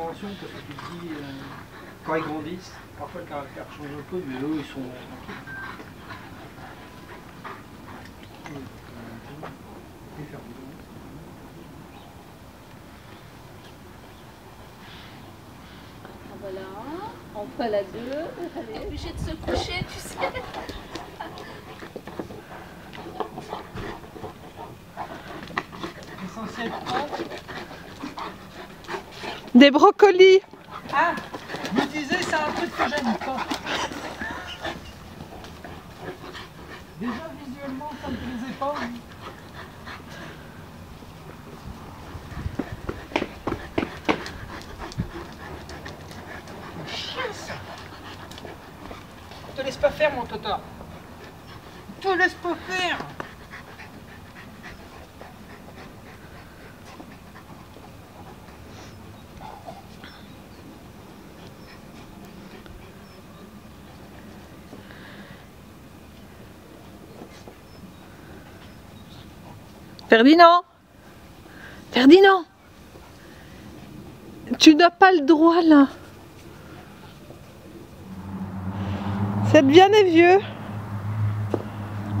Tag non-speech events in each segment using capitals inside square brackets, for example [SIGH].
Attention parce que tu te dis, euh, quand ils grandissent, parfois le caractère change un peu, mais eux ils sont tranquilles. Voilà, on fait la deux. Allez, obligé de se coucher, tu Des brocolis. Ah me disais, c'est un truc que j'aime pas. Déjà visuellement, ça me plaisait pas. Te laisse pas faire, mon Totor. Te laisse pas faire Ferdinand Ferdinand Tu n'as pas le droit là. Ça devient des vieux.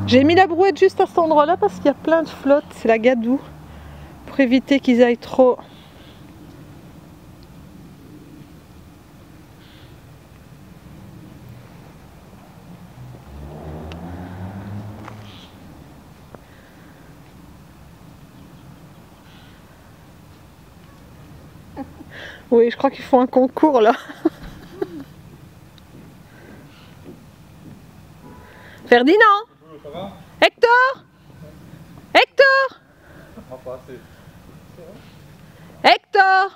J'ai mis la brouette juste à cet endroit-là parce qu'il y a plein de flotte. C'est la gadoue. Pour éviter qu'ils aillent trop. [LAUGHS] Oui, je crois qu'ils font un concours là. [LAUGHS] Ferdinand Hector Hector. Hector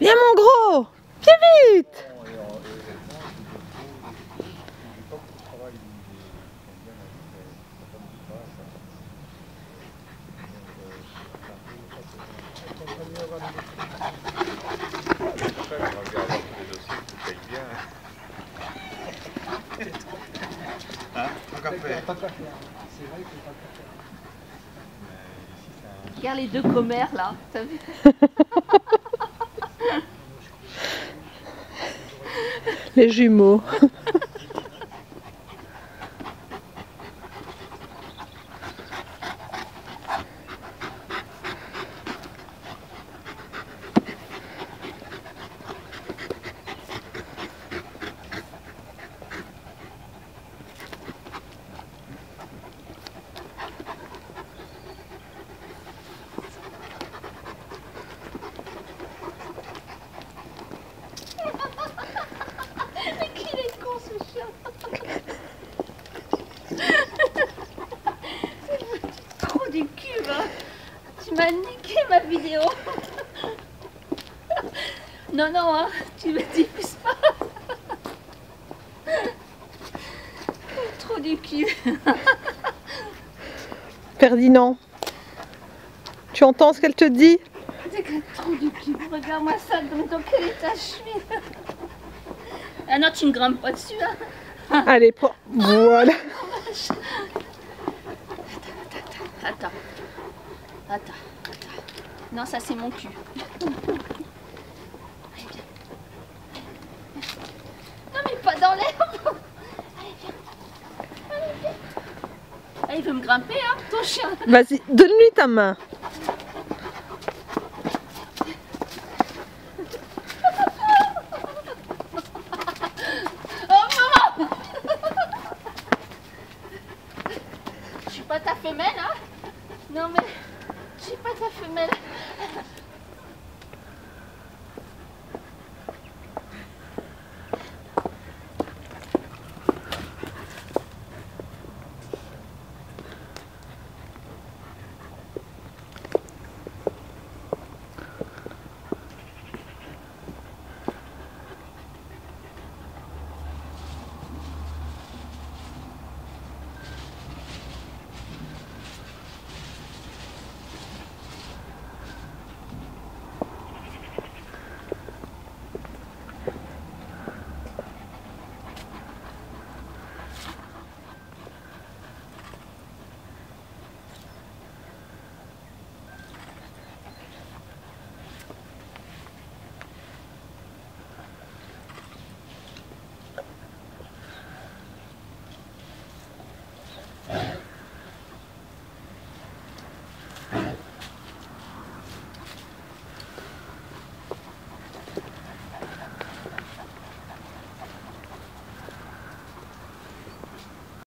Viens mon gros Viens vite Bon, et en- et honnêtement, je n'oublie pas que le travail, il est bien avec sa femme du travail, ça. Donc, euh, c'est un peu ça, c'est- on continue à avoir des dossiers. Après, on va bien avoir tous les dossiers qui payent bien. Hein Tant qu'à faire. Pas qu'à faire. C'est vrai que pas qu'à faire. Mais ici, c'est Regarde les deux commères là, t'as vu [LAUGHS] Les jumeaux. [LAUGHS] Mais qu'il est con ce chien C'est trop du cul va Tu m'as niqué ma vidéo Non, non, hein, tu me diffuses pas Trop du cul Ferdinand Tu entends ce qu'elle te dit? Trop du cul Regarde-moi ça, dans, dans quel état je suis Ah non, tu ne grimpes pas dessus, hein Allez, prends. Voilà. Attends. Attends. Attends. Non, ça c'est mon cul. Allez, viens. Non, mais pas dans l'herbe. Allez, viens. Allez, viens. Ah, il veut me grimper, hein, ton chien. Vas-y, donne-lui ta main. la femelle?